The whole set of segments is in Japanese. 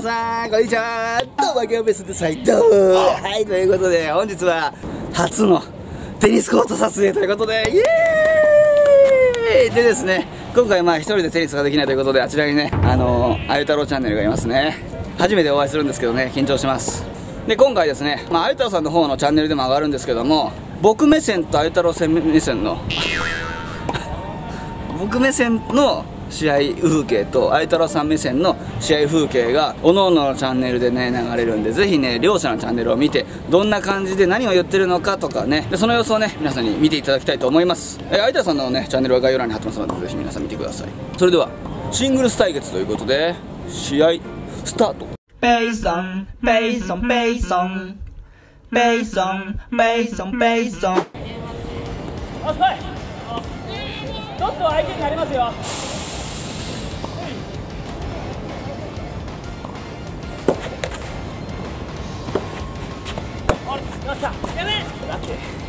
皆さんこんにちは。どうもゲオベスですはいどうはいということで本日は初のテニスコート撮影ということでイエーイ。でですね今回まあ一人でテニスができないということであちらにねあの、あゆ太郎チャンネルがいますね。初めてお会いするんですけどね緊張します。で今回ですねまああゆ太郎さんの方のチャンネルでも上がるんですけども僕目線とあゆ太郎目線の僕目線の試合風景と相太郎さん目線の試合風景がおのおののチャンネルでね流れるんでぜひね両者のチャンネルを見てどんな感じで何を言ってるのかとかねでその様子をね皆さんに見ていただきたいと思います。え相太郎さんのねチャンネルは概要欄に貼ってますのでぜひ皆さん見てください。それではシングルス対決ということで試合スタート。ベイソンベイソンベイソンベイソンベイソンベイソンちょっと相手になりますよましたやめ！だって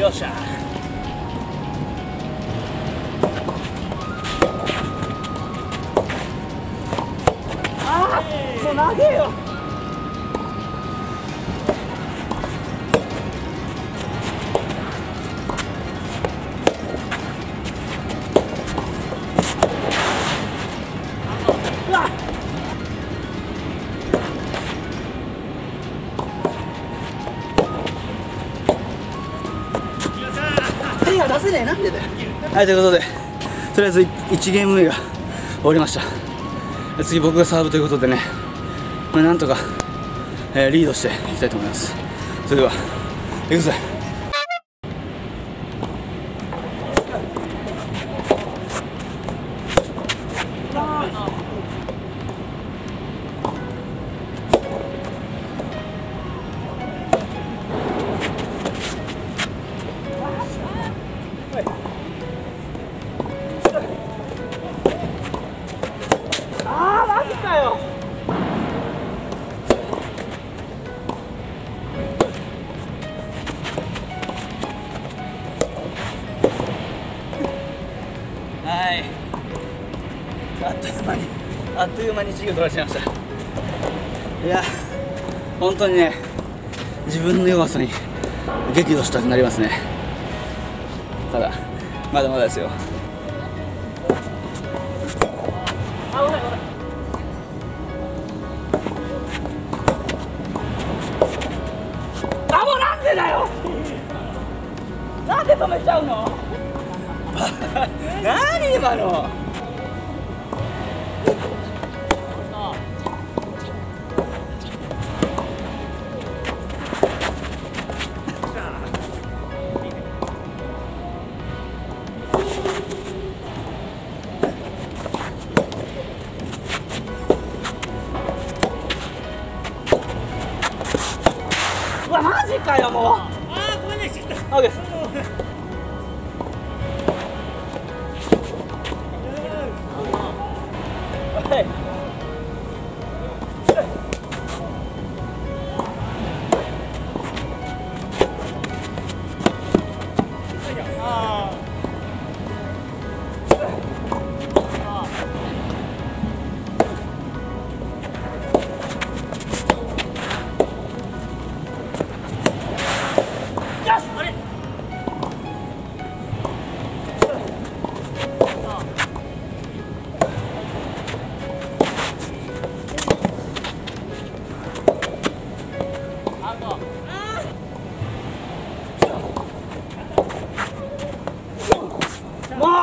よっしゃ。ああもう投げよ。はいということでとりあえず1ゲーム目が終わりました。次僕がサーブということでねこれなんとか、えー、リードしていきたいと思います。それでは行くぜ。はい。あっという間にあっという間に授業取られちゃいました。いや本当にね自分の弱さに激怒したくなりますね。ただまだまだですよ。今のう。わマジかよもう。ああごめんね知ったオッケ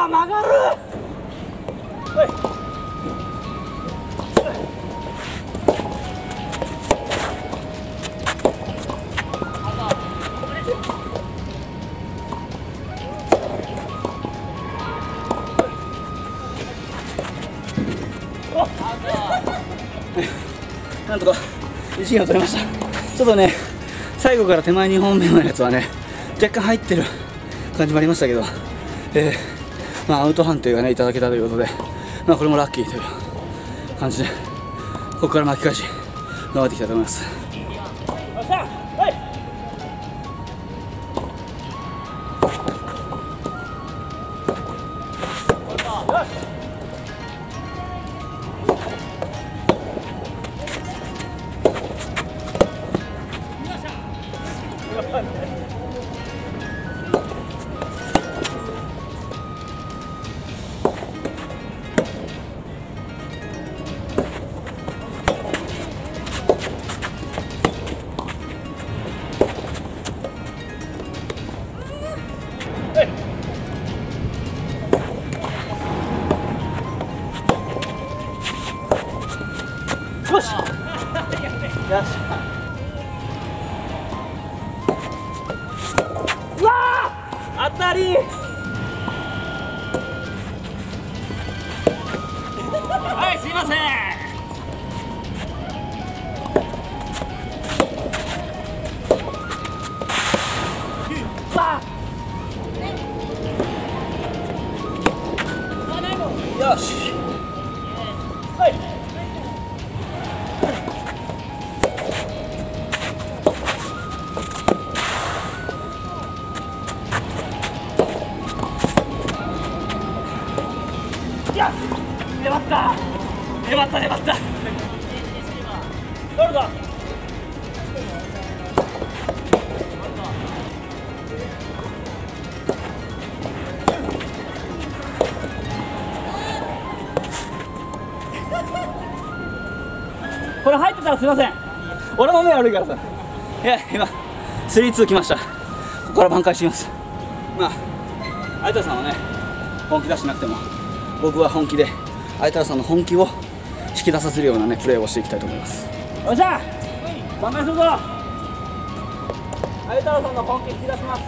曲がる。なんとか1位を取れました。ちょっとね最後から手前2本目のやつはね若干入ってる感じもありましたけど、えーまあ、アウト判定がねいただけたということで、まあ、これもラッキーという感じでここから巻き返し頑張っていきたいと思います。粘った粘った。取るぞ。これ入ってたらすいません。俺も目悪いからさ。いや今3-2来ました。ここから挽回してきます。まあ相田さんはね本気出してなくても僕は本気で相田さんの本気を引き出させるようなねプレーをしていきたいと思います。よっしゃ挽回するぞ相太郎さんの本気引き出します。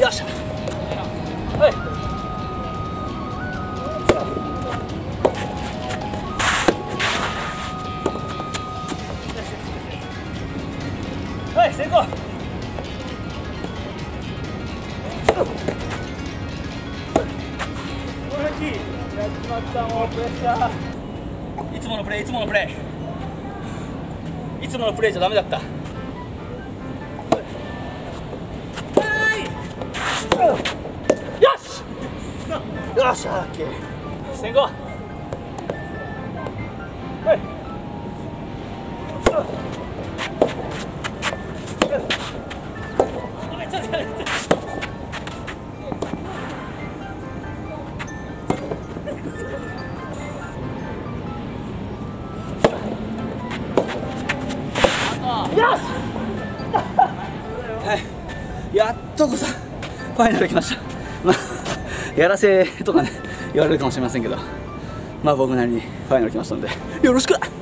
よっしゃ。はい。はい成功。いつものプレーいつものプレーいつものプレーじゃダメだった。よし！よっしゃラッキー。先行。はいやっとこそファイナル来ました。まあ やらせとかね言われるかもしれませんけど。まあ僕なりにファイナル来ましたので。よろしく。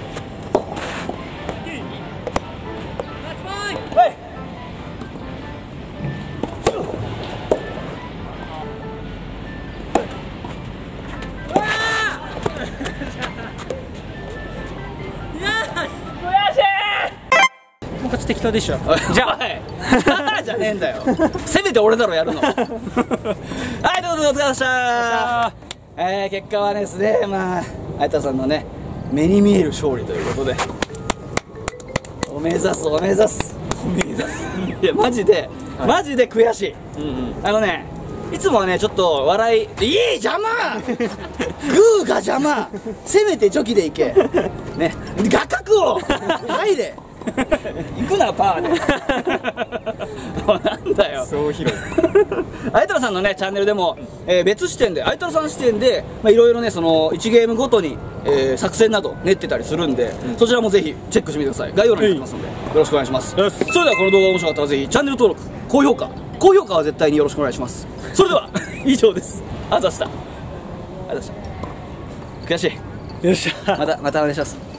適当でしょ。じゃあ。じゃねえんだよ。せめて俺だろやるの。はいということでお疲れ様でした。えー、結果はですねまあ相田さんのね目に見える勝利ということで。お目指すお目指す。お目指す。いやマジで、マジで悔しい、あのねいつもはねちょっと笑いいい邪魔。グーが邪魔。せめてチョキでいけ。ね。画角を。入れ 行くなパーで。なんだよ。そう広い相太郎さんのねチャンネルでも、えー別視点で相太郎さん視点でまあいろいろねその1ゲームごとに、えー作戦など練ってたりするんで、そちらもぜひチェックしてみてください。概要欄に貼ってますのでよろしくお願いします。それではこの動画が面白かったらぜひチャンネル登録高評価。高評価は絶対によろしくお願いします。それでは 以上です。あざした。あざした。悔しい。よっしゃ。またまたお願いします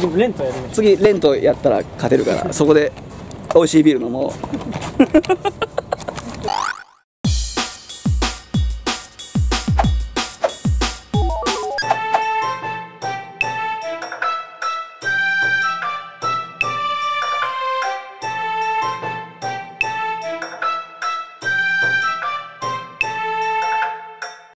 次レントやる次レントやったら勝てるからそこで美味しいビール飲もう。